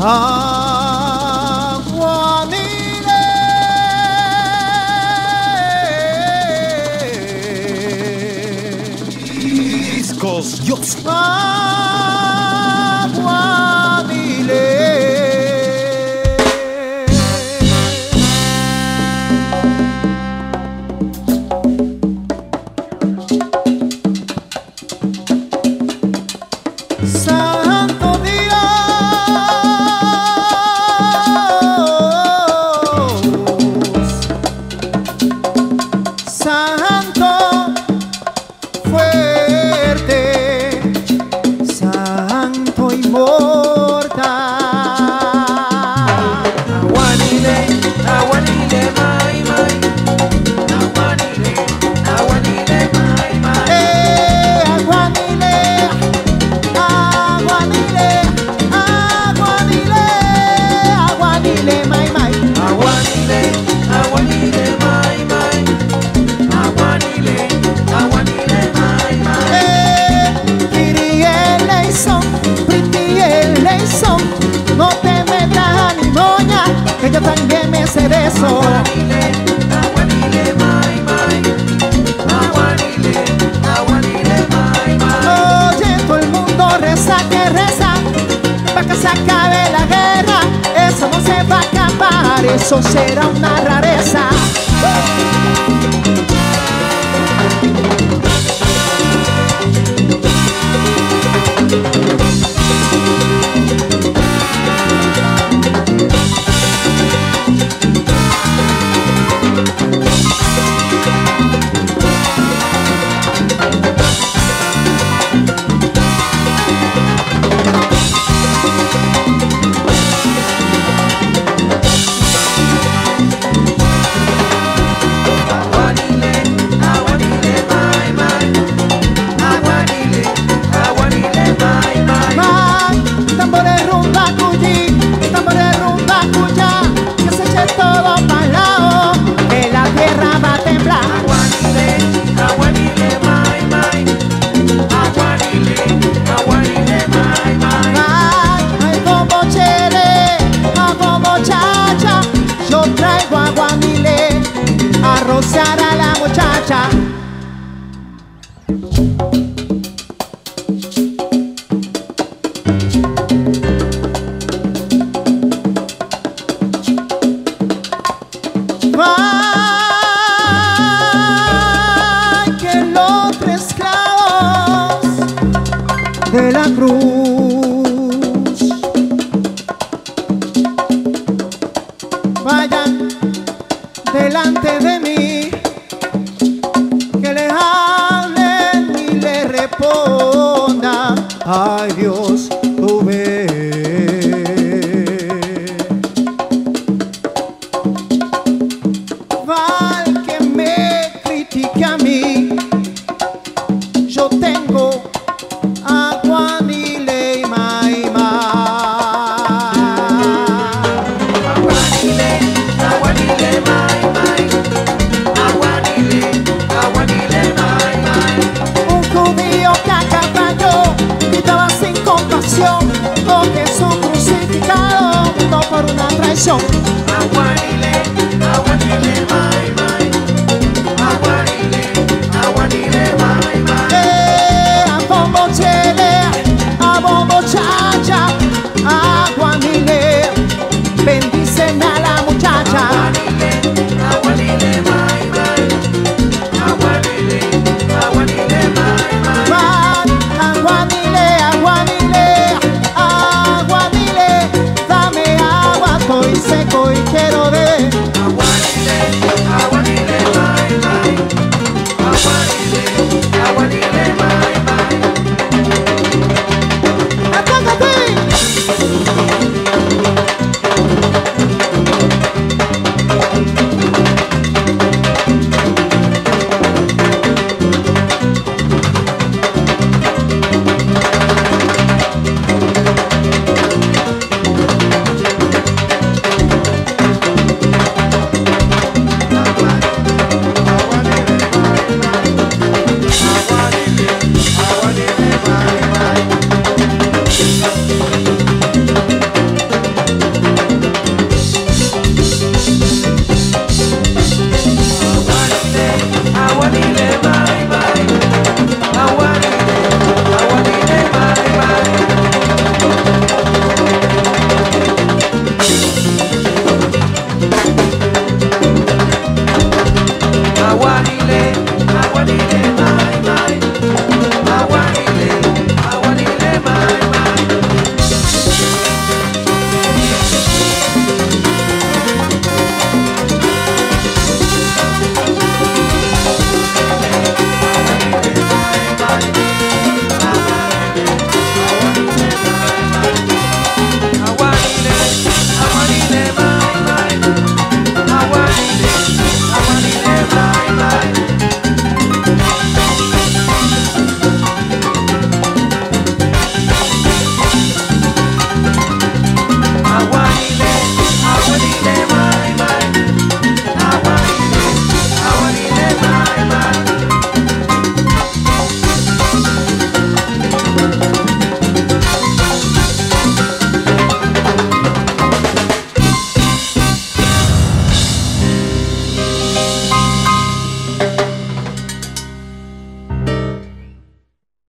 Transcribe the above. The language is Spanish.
Because you're Dios. se acabe la guerra, eso no se va a acabar, eso será una rareza. de la cruz. Vayan delante de mí, que le hablen y le responda, ay Dios. choro na traição